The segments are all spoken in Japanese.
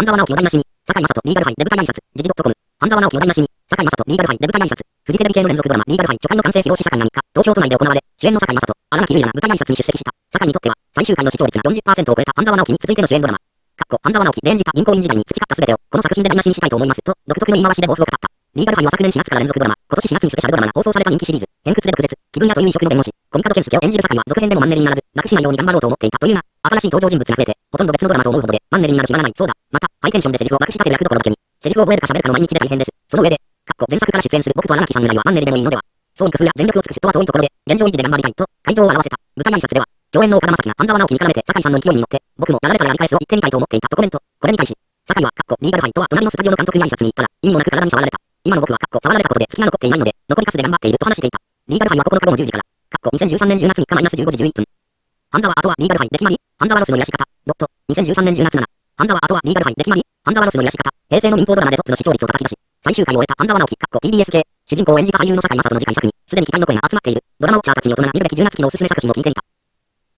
半沢直樹お題なしに、坂井正人、リーガルハイ、デブタイ挨拶、時事 .com、半沢直樹お題なしに、坂井正人、リーガルハイ、デブタイ挨拶、フジテレビ系の連続ドラマ、リーガルハイ、初回の完成披露試写会が3日、東京都内で行われ、主演の堺雅人、新垣結衣が舞台挨拶に出席した。堺にとっては、最終回の視聴率が40%を超えた半沢直樹に続いての主演ドラマ。かっこ、半沢直樹、レンジか銀行員時代に培った全てを、この作品で台無しにしたいと思います、と、独特の言い回しで抱負を語った。リーガルハイは昨年4月から連続ドラマ、今年4月にスペシャルドラマが放送された人気シリーズ、偏屈で毒舌、気分屋という異色の弁護士、コミカド健介を演じる坂井は続編でもマンネリにならず、楽しないように頑張ろうと思っていたというが、新しい登場人物が増えて、ほとんど別のドラマと思うほどで、マンネリになる暇がない。そうだ。また、ハイテンションでセリフをまくし立てる役どころだけに、セリフを覚えるか喋るかの毎日で大変です。その上で、かっこ前作から出演する僕と新垣さんぐらいはマンネリでもいいのでは。そうに工夫や全力を尽くすとは遠いところで、現状維持で頑張りたいと、会場を沸かせた。舞台挨拶では、共演の岡田将生が半沢直樹に絡めて堺さんの勢いに乗って、僕もやられたらやり返すを言ってみたいと思っていたとコメント。これに対し、堺は、かっこリーガルハイとは隣のスタジオの監督に挨拶に行ったら、意味もなく体に触られた。今の僕は、かっこ触られたことで隙が残っていないので、残りカスで頑張っていると話していた。リーガルハイは9日午後10時から、かっこ2013年10月3日マイナス15時11分。半沢あとはリーガルハイで決まり、半沢ロスの癒し方、ドット、2013年10月7。半沢あとはリーガルハイで決まり、半沢ロスの癒し方、平成の民放ドラマでトップの視聴率を叩き出し、最終回を終えた半沢直樹、かっこ TBS 系、主人公を演じた俳優の堺雅人の次回作に、すでに期待の声が集まっている、ドラマウォッチャーたちに大人が見るべき10月期のおすすめ作品を聞いていた。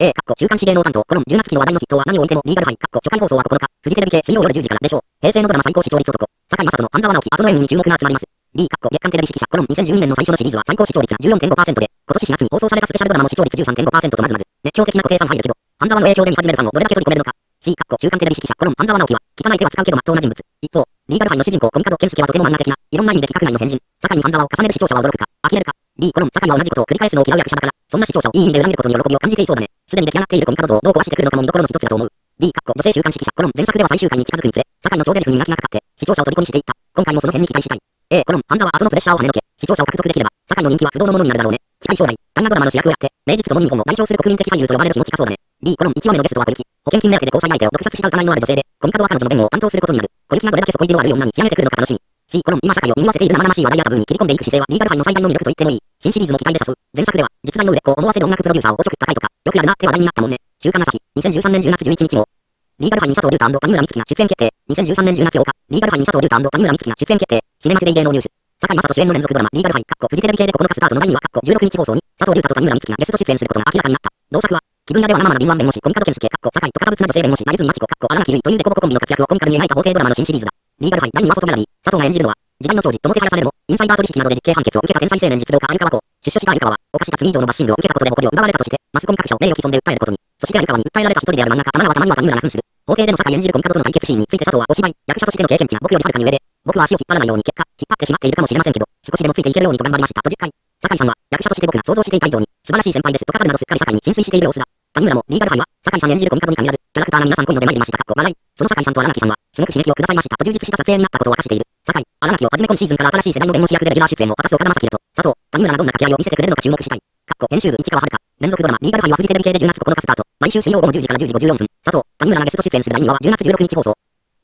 A、かっこ週刊誌芸能担当、コロン10月期の話題のヒットは何を置いてもリーガルハイ、かっこ初回放送は9日、フジテレビ系水曜夜10時からでしょう。平成のドラマ最高視聴率男、坂井正人の半沢直樹、後の演技に注目が集まります。B、かっこ月間テレビ指揮者、コロン2012年の最初のシリーズは最高視聴率が14.5%で、今年4月に放送されたスペシャルドラマの視聴率13.5%とまずまず、熱狂的な固定ファン入るけど、半沢の影響で見始めるファンをどれだけ取り込めるのか。C、かっこ週刊テレビ指揮者、コロン半沢直樹は、汚い手は使うけど真っ当な人物。一方、リーガルハイの主人公、コミカド健介はとても漫画的な、いろんな意味で企画内の変人、坂井に半沢を重ねる視聴者は驚くか、呆れるか。D、コロン、坂井は同じことを繰り返すのを嫌う役者だから、そんな視聴者をいい意味で裏切ることに喜びを感じていそうだね。すでに出来上がっているコミカド像をどう壊してくるのかも見どころの一つだと思う。D、かっこ女性週刊指揮者、コロン、前作では最終回に近づくにつれ、坂井の超台詞に磨きがかかって、視聴者を虜にしていった。今回もその辺に期待したい。A、コロン、半沢後のプレッシャーを跳ねのけ、視聴者を獲得できれば、坂井の人気は不動のものになるだろうね。近い将来、大河ドラマの主役をやって、名実ともに日本を代表する国民的俳優と呼ばれる気持ちかそうだね。B、コロン、1話目のゲストは小雪。保険金目当てで交際相手を毒殺した疑いのある女性で、コミカドは彼女の弁護を担当することになる。小雪がどれだけ底意地の悪い女に仕上げてくるのか楽しみ。C、コロン、今社会を賑わせている生々しい話題やタブーに切り込んでいく姿勢はリーガルハイの最大の魅力と言ってもいい。新シリーズも期待で誘う。前作では、実在の売れっ子を思わせる音楽プロデューサーをおちょくった回とか、よくやるなって話題になったもんね。週刊朝日、2013年10月11日号。リーガルハイに佐藤隆太谷村美月が出演決定。2013年10月8日、リーガルハイに佐藤隆太谷村美月が出演決定。シネマトゥデイ芸能ニュース。堺雅人主演の連続ドラマ、リーガルハイ、フジテレビ系で9日スタートの第2話、かっこ16日放送に、佐藤隆太と谷村美月がゲスト出演することが明らかになった。同作は、気分屋では生々な敏腕弁護士、コミカド健介、かっこ坂井と堅物な女性弁護士、成泉真知子、かっこ新垣結衣というデコボココンビの活躍をコミカルに描いた法廷ドラマの新シリーズだ。リーガルハイ、第2話フォトギャラリー、佐藤が演じるのは、時代の寵児ともてはやされるも、インサイダー取引などで実刑判決を受けた天才青年実業家鮎川光、出所した鮎川は、犯した罪以上のバッシングを受けたことで誇りを奪われたとして、マスコミ各社を名誉毀損で訴えることに、そして鮎川に訴えられた一人である漫画家、玉川たまには谷村が扮する。法廷での坂井演じるコミカドとの対決シーンについて佐藤はお芝居、役者としての経験値が僕よりはるかに上で、僕は足を引っ張らないように結果、引っ張ってしまっているかもしれませんけど、少しでもついていけるようにと頑張りましたと述懐。坂井さんは、役者として僕が想像していた以上に、素晴らしい先輩ですと語るなどすっかり坂井に浸水している様子だ。谷村も、リーガルハイは、坂井さん演じるコミカドに限らず、キャラクターが皆さん恋の出まいりました。かっこ笑い。その坂井さんと荒牧さんは、すごく刺激をくださいましたと充実した撮影になったことを明かしている。坂井、荒牧をはじめ今シーズンから新しい世代の弁護士役でレギュラー出演を果たす岡田将生と、佐藤、谷村がどんな掛け合いを見せてくれるのか注目したい。かっこ編集部市川遥。連続ドラマ、リーガルハイはフジテレビ系で10月9日スタート。毎週水曜午後10時から10時54分。佐藤、谷村がゲスト出演する第2話は10月16日放送。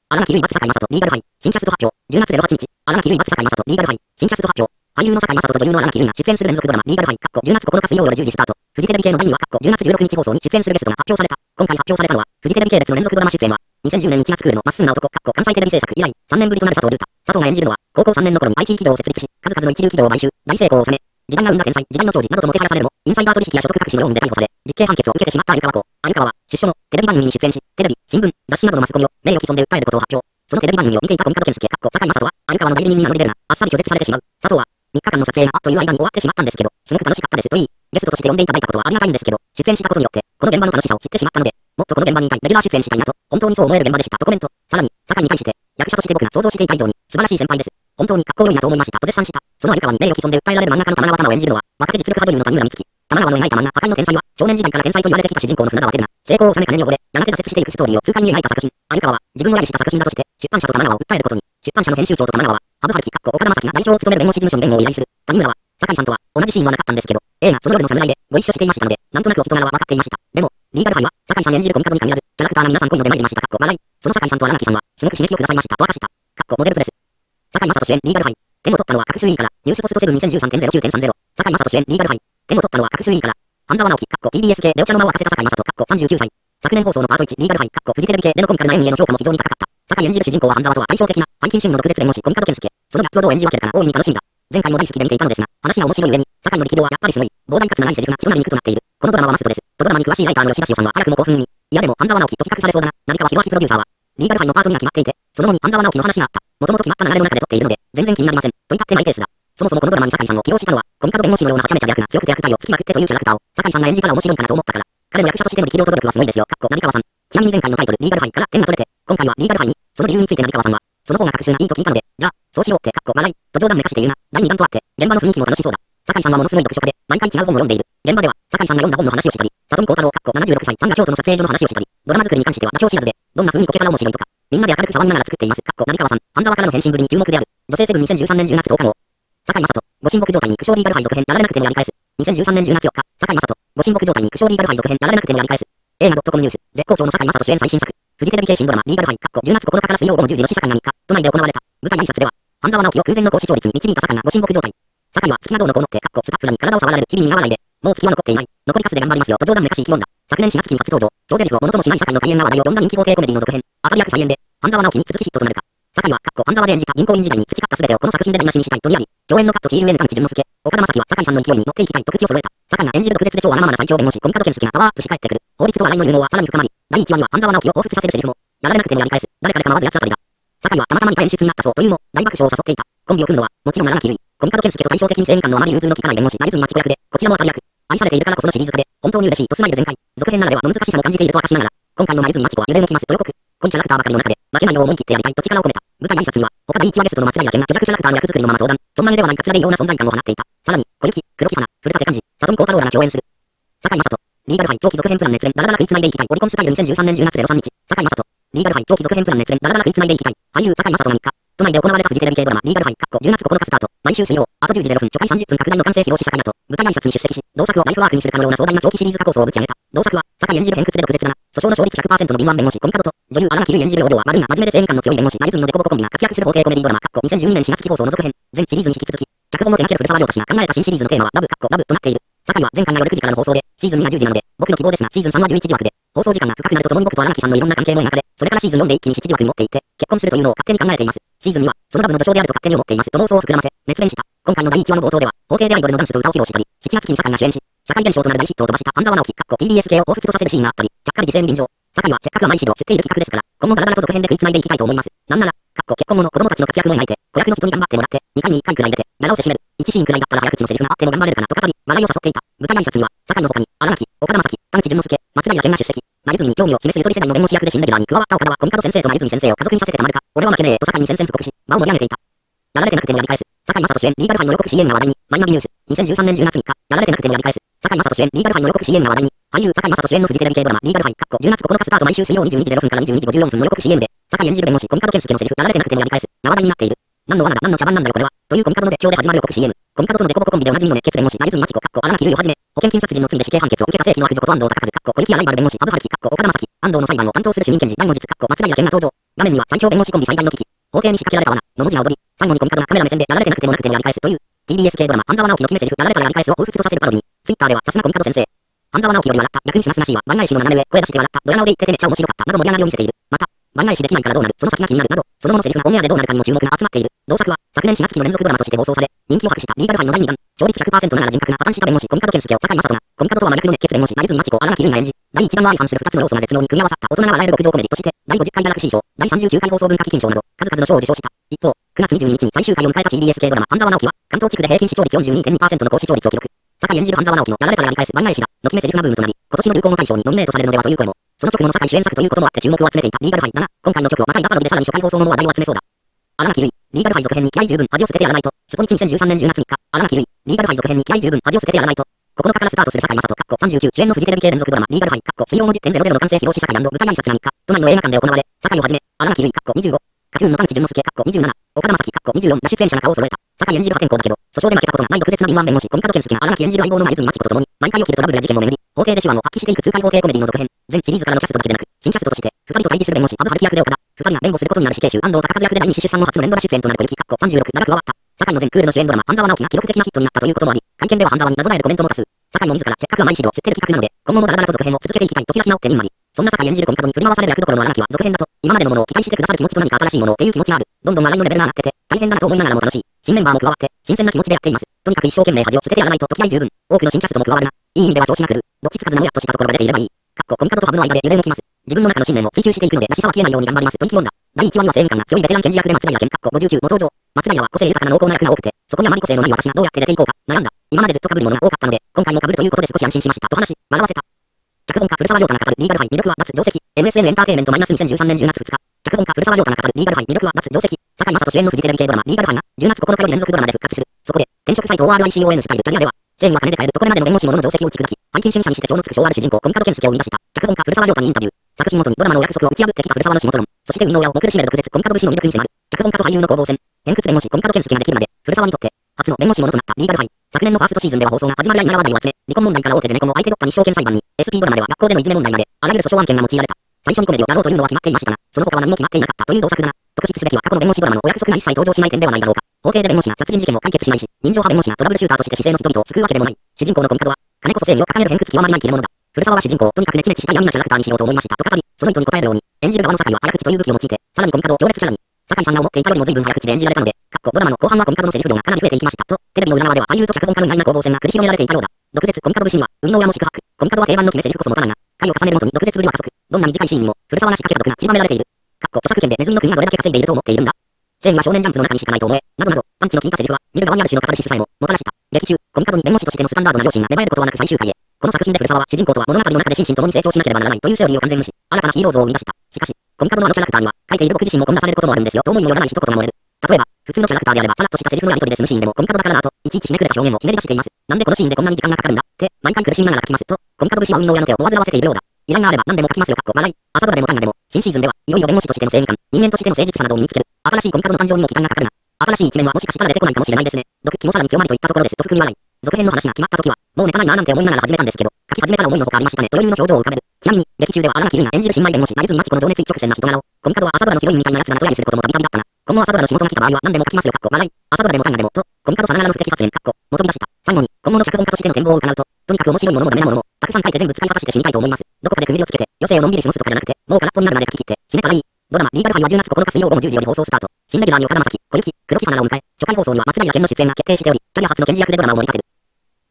荒牧結衣松坂井正人、リーガルハイ、新キャスト発表。10月08日、荒牧結衣松坂井正人、リーガルハイ、新キャスト発表。俳優の坂井正人と女優の荒牧結衣が出演する連続ドラマ、リーガルハイ、10月9日水曜夜10時スタート。フジテレビ系の第2話、かっこ10月16日放送に出演するゲストが発表された。今回発表されたのは、フジテレビ系列の連続ドラマ出演は、2010年1月クールのまっすぐな男、関西テレビ制作以来、3年ぶりとなる佐藤隆太。佐藤が演じるのは、高校3年の頃に IT 企業を設立し、数々の一流企業を買収、大成功を収め、時代が生んだ天才、時代の長寿などともてはやされるも、インサイダー取引や所得隠しの容疑で逮捕され、実刑判決を受けてしまった鮎川子。鮎川は、出所のテレビ番組に出演し、テレビ、新聞、雑誌などのマスコミを名誉毀損で訴えることを発表。そのテレビ番組を見ていたコミカド健介、かっこ坂井正人は、鮎川の代理人に名乗り出るが、あっさり拒絶されてしまう。佐藤は、3日間の撮影があっという間に終わってしまったんですけど、すごく楽しかったですといい、ゲストとして呼んでいただいたことはありがたいんですけど、出演したことによって、この現場の楽しさを知ってしまったので、もっとこの現場にいたいレギュラー出演したいなと、本当にそう思える現場でしたとコメント。さらに、坂井に対して、役者として僕が想像していた以上に、素晴らしい先輩です。本当にかっこよいなと思いましたと絶賛した。その鮎川に名誉毀損で訴えられる漫画家の玉川玉を演じるのは、若手実力派女優の谷村美月。玉川の描いた漫画、破壊の天才は、少年時代から天才と言われてきた主人公の船沢照奈。成功を収め金に溺れ、やがて挫折していくストーリーを痛快に描いた作品。鮎川は、自分を揶揄した作品だとして、出版社と玉川を訴えることに、出版社の編集長と玉川は、羽生春樹、かっこ岡田正樹が代表を務める弁護士事務所に弁護を依頼する。谷村は、坂井さんとは、同じシーンはなかったんですけど、映画その夜の侍で、ご一緒していましたので、なんとなくお人柄は分かっていました。でも、リーガルハイは、坂井さん演じるコミカドに限らず、キャラクターが皆さん恋の出まいりました。かっこ笑い。その坂井さんと荒牧さんは、すごく刺激をくださいました。と明かした。かっこモデルプレス。坂井正人主演、リーガルハイ。点を取ったのは各種 E から、ニュースポスト7 2013.09.30。坂井正人主演、リーガルハイ。点を取ったのは各種 E から、半沢直樹、かっこ TBS 系でお茶の間を明かせた坂井正人、かっこ39歳。昨年放送のパート1、リーガルハイ、かっこフジテレビ系でのコミカルな演技への評価も非常に高かった。坂井演じる主人公は半沢とは対照的な、背筋主義の毒舌弁護士、コミカド健介。そのギャップをどう演じ分けるかが大いに楽しみだ。前回も大好きで見ていたのですが、話が面白い上に、坂井の力道はやっぱりすごい、膨大かつ長いセリフが血なり肉となっている。このドラマはマストです。とドラマに詳しいライターの吉田潮さんは早くも興奮に。いやでも半沢直樹と比較されそうだな。成川博明プロデューサーは、リーガルハイのパートには決まっていて、その後に半沢直樹の話があった。もともと決まった流れの中で撮っているので、全然気になりません。といったってマイペースだ。そもそもこのドラマに酒井さんを起用したのは、コミカド弁護士のようなはちゃめちゃ逆な強くて悪態をつきまくってというキャラクターを、酒井さんが演じたら面白いかなと思ったから。彼の役者としての力量と努力はすごいですよ。かっこ、成川さん。ちなみに前回のタイトル、リーガルハイから点が取れて、今回はリーガルハイに、その理由について成川さんは、その方が確信がいいと聞いたので、じゃあ、そうしようって、かっこ、笑い、と冗談めかして言うな。第2弾とあって、現場の雰囲気も楽しそうだ。酒井さんはものすごい読書家で、毎回違う本を読んでいる。現場では、酒井さんが読んだ本の話をしたり、里見光太郎、かっこ76歳さんが京都の撮影所の話をしたり、ドラマ作りに関しては妥協知らずで、どんな風にこけから面白いとか、みんなで明るく触りながら作っています。かっこ、成川さん、半沢からの返信ぶりに注目である。女性セブン2013年10月10日号。酒井正人、ご神木状態に苦笑リーガルハイ続編やられなくてもやり返す。2013年10月4日、酒井正人、ご神木状態に苦笑リーガルハイ続編やられなくてもやり返す。映画 .com ニュース、絶好調の酒井正人主演最新作。フジテレビ系新ドラマ、リーガルハイ、かっこ10月9日から水曜午後10時の試写会が3日、都内で行われた。舞台挨拶では、半沢直樹を空前の高視聴率に導いた酒井がご神木状態。酒井は月がどうのこうのって、かっこスタッフらに体を触られる日々に苦笑いで、もう月は残っていない。残りカスで頑張りますよと冗談めかし意気込んだ。昨年4月期に初登場、超ゼリフをものともしない酒井の開演な話題を呼んだ人気合計コメディの続編、当たり役再演で、半沢直樹に続きヒットとなるか。酒井は、かっこ半沢で演じた銀行員時代に培った全てをこの作品で台無しにしたいとにあり、共演のカット TUN 関地淳之介、岡田将生は酒井さんの勢いに乗っていきたいと口を揃えた。酒井が演じる毒舌で超アナマな最強弁護士、コミカド健介がパワーアップし返ってくる。法律と笑いの融合はさらに深まり、第1話には半沢直樹を彷彿させるセリフも、やられなくてもやり返す、誰かで構わずやつ当たりだ。酒井はたまたま似た演出になったそうというも、大爆笑を誘っていた。コンビを組むのは、もちろん荒木結衣、コミカド健介と対照的に正義感のあまり融通の利かない弁護士、成泉町子役で、こちらも当たり役。愛されているからこそのシリーズ化で、本当に嬉しいとスマイル全開。続編ならではの難しさも感じていると明かしながら、今回の成泉町子は揺れ動きますと予告。恋キャラクターばかりの中で、負けないよう思い切ってやりたいと力を込めた。舞台挨拶には、他第1話ゲストの松平健が虚弱キャラクターの役作りのまま登壇。ちょんまげではないかつらで異様な存在感を放っていた。さらに、小雪、黒木花、古舘幹事、里見光太郎らが共演する。坂井正人、リーガルハイ長期続編プラン熱演、だらだら食いつないでいきたい。オリコンスタイル2013年10月03日、坂井正人、リーガルハイ長期続編プラン熱演、だらだら食いつないでいきたい。俳優坂井正人の3日、都内で行われたフジテレビ系ドラマ、リーガルハイ、10月9日スタート。毎週水曜、あと10時0分、初回30分拡大の完成披露試写会後、舞台挨拶に出席し、同作をライフワークにするかのような壮大な長期シリーズ化構想をぶち上げた。同作は、坂井演じる偏屈で毒舌だな、訴訟の勝率100%の敏腕弁護士、コミカドと、女優荒木優演じる王領は悪いが真面目で正義感の強い弁護士、成泉のデコボココンビが活躍する法廷コメディドラマ、2012年4月期放送の続編、全シリーズに引き続き、脚本を手掛ける古沢亮太氏が考えた新シリーズのテーマは、ラブ、ラブとなっている。酒井は前回が夜9時からの放送で、シーズン2が10時なので、僕の希望ですが、シーズン3は11時枠で、放送時間が深くなるとともに僕と荒木さんのいろんな関係も描かれ、それからシーズン4で一気に7時枠に持っていって、結婚するというのを勝手に考えています。シーズン2は、そのラブの序章であると勝手に思っていますと妄想を膨らませ、熱弁した。今回の第1話の冒頭では、法廷でアイドルのダンスと歌を披露したり、7月期に酒井が主演し、社会現象となる大ヒットを飛ばした半沢直樹、かっこ TBS 系を彷彿とさせるシーンがあったり、ちゃっかり犠牲に臨場。酒井はせっかく甘い汁を吸っている企画ですから、今後ダラダラと続編で食いつないでいきたいと思います。なんなら、かっこ結婚後の子供たちの活躍の描いて、子役の人に頑張ってもらって、2回に1回くらい出て、長をせしめる。1シーンくらいだったら早口のセリフがあっても頑張れるかなと語り、笑いを誘っていた。舞台挨拶には、酒井の他に、荒垣、岡田将生、田口淳之介、松平健が出席。成泉に興味を示すゆとり世代の弁護士役で新レギュラーに加わった岡田はコミカド先生と成泉先生を家族にさせてたまるか、俺は負けねえと酒井に宣戦布告し、場を盛り上げていた。やられてなくてもやり返す。酒井正人主演、リーガルハイの予告 CM が話題に、マイナビニュース、2013年10月3日、やられてなくてもやり返す。酒井正人主演、リーガルハイの予告 CM が話題に、俳優酒井正人主演のフジテレビ系ドラマ、リーガルハイ、10月9日スタート毎週水曜22時0分から22時54分の予告 CM で、酒井演じる弁護士、コミカド健介のセリフ、やられてなくてもやり返す、が話題になっている。何の罠だ何の茶番なんだよこれは。というコミカドの絶叫で始まる予告 CM。コミカドとのデコボココンビでおなじみの熱血弁護士、成泉町子、かっこ荒木優をはじめ、保険金殺人の罪で死刑判決を受けた正規の悪女こと安藤隆和、かっこ小雪やライバル弁護士、アブハルキ、かっこ岡田正樹、安藤の裁判を担当する主任検事、第後日、かっこ松平健が登場。画面には最強弁護士コンビ最大の危機。法廷に仕掛けられた罠、の文字が踊り、最後にコミカドがカメラ目線でやられてなくてもなくてもやり返すという、TBS 系ドラマ、半沢直樹の決めセリフ、やられたらやり返すを彷彿とさせるパロディ。ツイッターでは、さすがコミカド先生。半沢直樹より笑った、逆にすなすなしいわ、倍返しの斜め上、声出して笑った、ドヤ顔で言っててめっちゃ面白かった、など盛り上がりを見せている。また、倍返しできないからどうなる、その先が気になるなど、その後のセリフがオンエアでどうなるかにも注目が集まっている。同作は、昨年4月期の連続ドラマとして放送され、人気を博したリーガルハイの第2弾、勝率100%ながら人格が破綻した弁護士、コミカド健介を坂井正人が、コミカドとは真逆の熱血弁護士、成泉町子、荒木優が演じ、第1弾の相反する2つの要素が絶妙に組み合わさった大人が笑える極上コメディとして、第50回堕落市賞、第39回放送文化基金賞など、数々の賞を受賞した。一方、9月22日に最終回を迎えた TBS 系ドラマ、半沢直樹は、関東地区で平均視聴率42.2%の高視聴率その直後の坂井主演作ということもあって注目を集めていたリーガルハイだが、今回の曲をまたいだパロデでさらに初回放送後の話題を集めそうだ。荒垣結衣、リーガルハイ続編に気合十分恥を捨ててやらないと、スポニチ2013年10月3日、荒垣結衣、リーガルハイ続編に気合十分恥を捨ててやらないと、9日からスタートする坂井正人、かっこ39主演のフジテレビ系連続ドラマ、リーガルハイ、かっこ水曜の10.00の完成披露試写会舞台挨拶が3日、都内の映画館で行われ、坂井をはじめ、荒垣結衣、かっこ25、カチューンの田口淳之介、かっこ27、岡田将生、かっこ24ら出演者が顔を揃えた。坂井演じる破天荒だけど、訴訟で負けたことがない毒舌な敏腕弁護士、コミカド健介が荒木演じる相棒の前泉町子と共に、毎回起きるトラブルや事件をめぐり、法廷で手腕を発揮していく痛快法廷コメディの続編、全シリーズからのキャストだけでなく、新キャストとして、二人と対峙する弁護士、アブハルキ役で岡田、二人が弁護することになる死刑囚、安藤隆和役で第二子出産後初の連ドラ出演となる小雪、かっこ36が加わった。坂井の全クールの主演ドラマ、半沢直樹が記録的なヒットになったということもあり、会見では半沢になぞらえるコメントも多数。坂井も自らせっかく甘い汁を吸ってる企画なので、今後もダラダラと続編を続けていきたいと開き直ってにんまり。そんな坂井演じるコミカドに振り回される役どころの荒木は続編だと、今までのものを期待してくださる気持ちと何か新しいものっていう気持ちがある。どんどん笑いのレベルが上がってて、大変だなと思いながらも楽しい。新メンバーも加わって、新鮮な気持ちでやっています。とにかく一生懸命恥を捨ててやらないと時合い十分。多くの新キャストも加わるな。いい意味では調子が来る。どっちつかずなもやっとしたところが出ていればいい。かっこコミカドとハブの間で揺れ動きます。自分の中の信念を追求していくので、らしさは消えないように頑張ります。と意気込んだ。第1話には正義感が強いベテラン検事役で松平健かっこ59の登場。松平は個性豊かな濃厚な役が多くて、そこにあまり個性のない私がどうやって出ていこうか、悩んだ。今までずっと被るものが多かったので、今回も被るということで少し安心しました。と話し、笑わせた。脚本家古澤亮太が語るリーガル杯魅力は脱定石。MSN エンターテイメントマイナス2013年10月2日。脚本家古澤亮太が語るリーガル杯魅力は脱定石。坂井正人主演のフジテレビ系ドラマリーガル杯が10月9日より連続ドラマで復活する。そこで、転職サイト ORICON スタイルキャリアでは、正義は金で買えるとこれまでの弁護士ものの定石を打ち砕き、背金主義者にして手帳のつく昭和の主人公コミカド健介を生み出した。脚本家古澤亮太にインタビュー。作品ごとにドラマのお約束を打ち破ってきた古澤の仕事論。そして運動屋をも苦しめる毒舌コミカド武士の魅力に迫る。脚本家と俳優の攻防戦。偏屈弁護士コミカド健介ができるまで、古澤にとって、初の弁護士ものとなったリーガル杯。昨年のファーストシーズンでは放送が始まるや否話題を集め、離婚問題から大手で猫も相手取った日証券裁判に、SP ドラマでは学校でのいじめ問題まで、あらゆる訴訟案件が用いられた。最初にコメディをやろうというのは決まっていましたが、その他は何も決まっていなかったという同作だな。特筆すべきは過去の弁護士ドラマのお約束が一切登場しない点ではないだろうか。法廷で弁護士が殺人事件を解決しないし、人情派弁護士がトラブルシューターとして姿勢の人々を救うわけでもない。主人公のコミカドは、金こそ正義を掲げる偏屈極まりない切れ者だ。古沢は主人公をとにかくネチネチした闇なキャラクターにしようと思いましたと語り、その意図に応えるように、演じる側の酒井は早口という武器を用いて、さらにコミカドを強烈さらに、酒井さんが思っていたよりも随分早口で演じられたので、かっこドラマの後半はコミカドのセリフ量がかなり増えていきましたと、テレビの裏側では俳優と脚本家の意外な攻防戦が繰り広げられていたようだ。毒舌コミカド武士には、運動屋も宿泊。コミカドは定番の決めセリフこそ持たないが、回を重ねるごとに毒舌ぶりは加速。どんな短いシーンにも、古沢らしかけた毒が散りばめられている。かっこ著作権でネズミの国がどれだけ稼いでいると思っているんだ。正義は少年ジャンプの中にしかないと思え、などなど、パンチの効いたセリフは、見る側にある種のカタルシスさえも、もたらした。劇中、コミカドに弁護士としてのスタンダードな良心が芽生えることはなく最終回へ。この作品で古沢は主人公とは物語の中で心身ともに成長しなければならないというセオリーを完全無視、新たなヒーロー像を生み出した。しかし、コミカドのあのキャラクターには、書いている僕自身もこんなされることもあるんですよと思いもよらない一言が漏れる。例えば、普通のキャラクターであればさらっとしたセリフのやり取りで済むシーンでもコミカドだからなと、いちいちひねくれた表現をひねり出しています。なんでこのシーンでこんなに時間がかかるんだって、毎回苦しみながら書きますと、コミカド節は運動屋の手を煩わせているようだ。依頼があれば何でも書きますよ、かっこ笑い。朝ドラでも大河でも、新シーズンでは、いよいよ弁護士としての正義感、人間としての誠実さなどを身につける。新しいコミカドの誕生にも期待がかかるな。新しい一面はもしかしたら出てこないかもしれないですね。毒気もさらに強まるといったところです。と服に笑い。続編の話が決まった時は、もうネタないなーなんて思いながら始めたんですけど、書き始めたら思いのほかありましたねと余裕の表情を浮かべる。ちなみに、劇中では荒木優が演じる新米弁護士、成泉真知子の情熱一直線な人柄を、コミカドは朝ドラのヒロインみたいな奴らの親にすることもたびたびだったな。今後朝ドラの仕事が来た場合は何でも書きますよ、かっこ笑い。朝ドラでも大河でも、と、コミカドさながらの不適発言、かっこ、もとび出した。最後に、今後の脚本家としての展望を伺うと、とにかく面白いものもダメなものも、たくさん書いて全部使い果たして死にたいと思います。どこかで区切りをつけて、余生をのんびり過ごすとかじゃなくて、もう空っぽになるまで書き切って、締めたらいい。ドラマ、リーガルハイは10月9日水曜午後10時より放送スタート。新レギュラーに岡田将生、小雪、黒木花を迎え、初回放送には松平健の出演が決定しており、キャリア初の検事役でドラマを盛り立てる。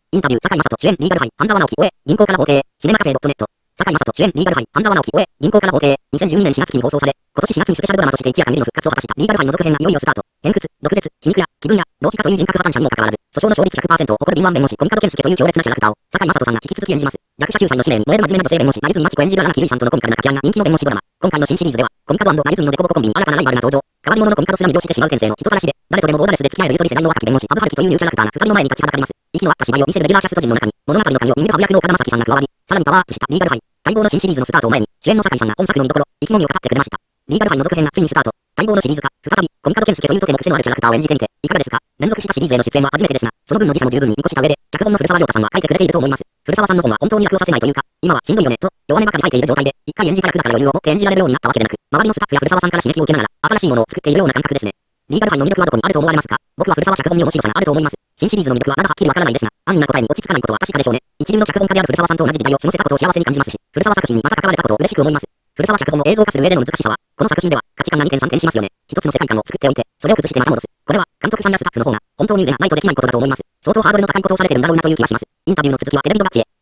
インタビュー、坂井正人主演、リーガルハイ、半沢直樹、終え、銀行から法廷、シネマカフェ .net。坂井正人主演、リーガルハイ、半沢直樹、終え、銀行から法廷、2012年4月期に放送され、今年4月にスペシャルドラマとして一夜限りの復活を果たしたリーガルハイの続編がいよいよスタート。偏屈、毒舌、皮肉や、気分や、浪費家という人格破綻者にもかかわらず、訴訟の勝率100%を誇る敏腕弁護士、コミカド健介という強烈なキャラクターを、坂井正人さんが引き続き演じます。弱者救済の使命に燃える真面目な女性弁護士、成泉真知子演じる荒木瑠衣さんとのコミカルな掛け合いが人気の弁護士ドラマ。今回の新シリーズでは、コミカド成泉のデコボココンビに新たなライバルが登場。変わり者のコミカドすら魅了してしまう天性の人たらしで、誰とでもボーダレスで付き合えるゆとり世代の若き弁護士、アブハルキというニューキャラクターが二人の前に立ちはだかります。息の合った芝居を見せるレギュラーキャスト陣の中に、物語の鍵を握るハブ役の岡田将生さんが加わり、さらにパワーアップしたリーガルハイ。待望の新シリーズのスタートを前に、主演の酒井さんが本作の見どころ、意気込みを語ってくれました。リーガルハイの続編がついにスタート。待望のシリーズ化、再び、コミカド健介というとても癖のあるキャラクターを演じてみて、いかがですか連続したシリーズへの出演は初めてですが、その分の時差も十分に見越した上で、脚本の古澤亮太さんは書いてくれていると思います。古澤さんの本は本当に楽をさせないというか、今はしんどいよね、と、弱音ばかり書いている状態で、一回演じた役だから余裕を持って演じられるようになったわけでなく、周りのスタッフや古澤さんから刺激を受けながら、新しいものを作っているような感覚ですね。リーガルハイの魅力はどこにあると思われますか僕は古澤脚本に面白さがあると思います。新シリーズの魅力はまだはっきりわからないですが、安易な答えに落ち着かないことは確かでしょうね。一流の脚本家である古澤さんと同じ時代を過ごせたことを幸せに感じますし、古澤作品にまた関われたことを嬉しく思います。古澤脚本を映像化する上での難しさは、この作品では価値観が2点3点しますよね。一つの世界観を作っておいて、それを崩してまた戻す。これは、監督さんやスタッフの方が、本当に腕がないとできないことだと思います。相当ハードルの高いことをされてるんだろうなという気がします。インタビューの続きはテレビのバッチへ。